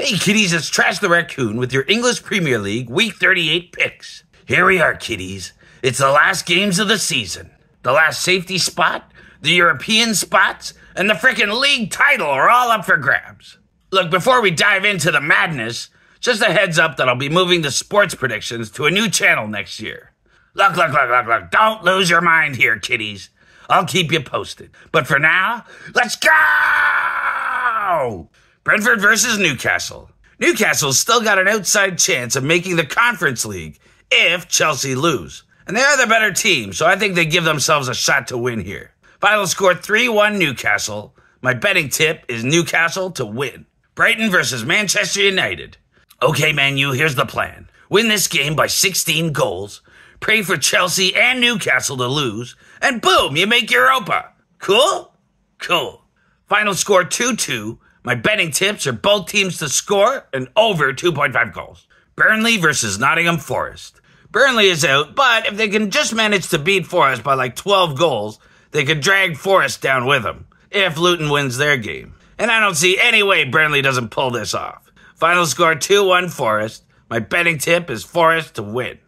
Hey, kiddies, it's Trash the Raccoon with your English Premier League Week 38 picks. Here we are, kiddies. It's the last games of the season. The last safety spot, the European spots, and the frickin' league title are all up for grabs. Look, before we dive into the madness, just a heads up that I'll be moving the sports predictions to a new channel next year. Look, look, look, look, look, don't lose your mind here, kiddies. I'll keep you posted. But for now, let's go! Brentford versus Newcastle. Newcastle's still got an outside chance of making the Conference League if Chelsea lose. And they are the better team, so I think they give themselves a shot to win here. Final score 3 1 Newcastle. My betting tip is Newcastle to win. Brighton versus Manchester United. Okay, Man U, here's the plan. Win this game by 16 goals, pray for Chelsea and Newcastle to lose, and boom, you make Europa. Cool? Cool. Final score 2 2. My betting tips are both teams to score and over 2.5 goals. Burnley versus Nottingham Forest. Burnley is out, but if they can just manage to beat Forest by like 12 goals, they could drag Forest down with them if Luton wins their game. And I don't see any way Burnley doesn't pull this off. Final score 2 1 Forest. My betting tip is Forest to win.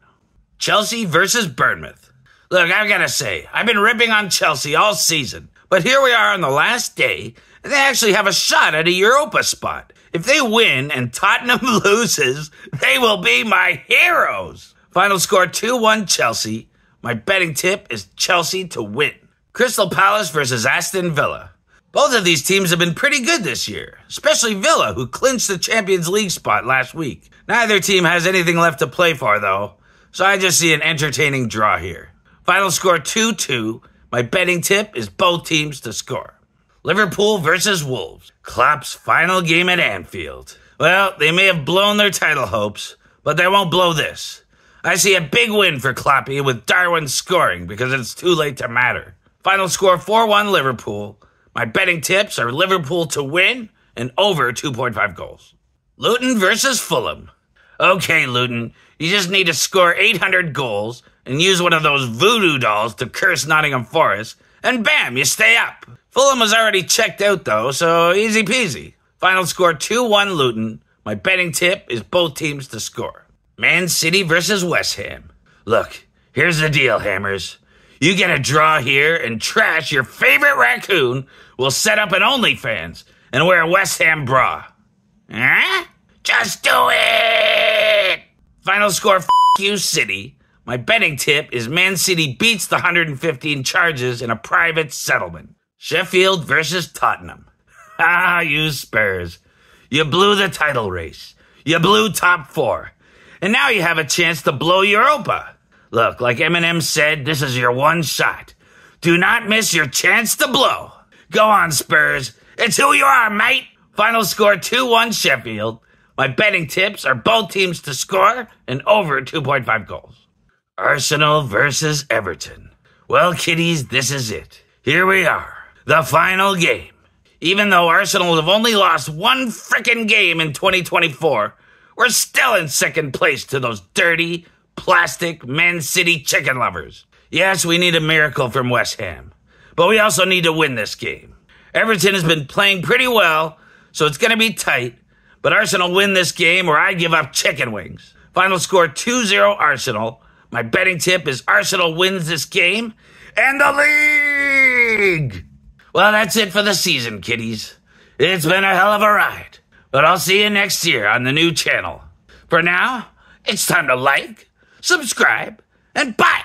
Chelsea versus Bournemouth. Look, I've got to say, I've been ripping on Chelsea all season, but here we are on the last day, and they actually have a shot at a Europa spot. If they win and Tottenham loses, they will be my heroes. Final score 2 1 Chelsea. My betting tip is Chelsea to win. Crystal Palace versus Aston Villa. Both of these teams have been pretty good this year, especially Villa, who clinched the Champions League spot last week. Neither team has anything left to play for, though, so I just see an entertaining draw here. Final score 2 2. My betting tip is both teams to score. Liverpool versus Wolves. Klopp's final game at Anfield. Well, they may have blown their title hopes, but they won't blow this. I see a big win for Kloppy with Darwin scoring because it's too late to matter. Final score 4-1 Liverpool. My betting tips are Liverpool to win and over 2.5 goals. Luton versus Fulham. Okay, Luton, you just need to score 800 goals and use one of those voodoo dolls to curse Nottingham Forest, and bam, you stay up. Fulham was already checked out though, so easy peasy. Final score 2-1 Luton. My betting tip is both teams to score. Man City versus West Ham. Look, here's the deal, Hammers. You get a draw here, and Trash, your favorite raccoon, will set up an OnlyFans and wear a West Ham bra. Huh? Just do it! Final score, f you, City. My betting tip is Man City beats the 115 charges in a private settlement. Sheffield versus Tottenham. Ah, you Spurs. You blew the title race. You blew top four. And now you have a chance to blow Europa. Look, like Eminem said, this is your one shot. Do not miss your chance to blow. Go on, Spurs. It's who you are, mate. Final score 2-1 Sheffield. My betting tips are both teams to score and over 2.5 goals. Arsenal versus Everton. Well, kiddies, this is it. Here we are. The final game. Even though Arsenal have only lost one frickin' game in 2024, we're still in second place to those dirty, plastic Man City chicken lovers. Yes, we need a miracle from West Ham, but we also need to win this game. Everton has been playing pretty well, so it's going to be tight, but Arsenal win this game or I give up chicken wings. Final score 2-0 Arsenal. My betting tip is Arsenal wins this game and the league. Well, that's it for the season, kiddies. It's been a hell of a ride, but I'll see you next year on the new channel. For now, it's time to like, subscribe, and bye!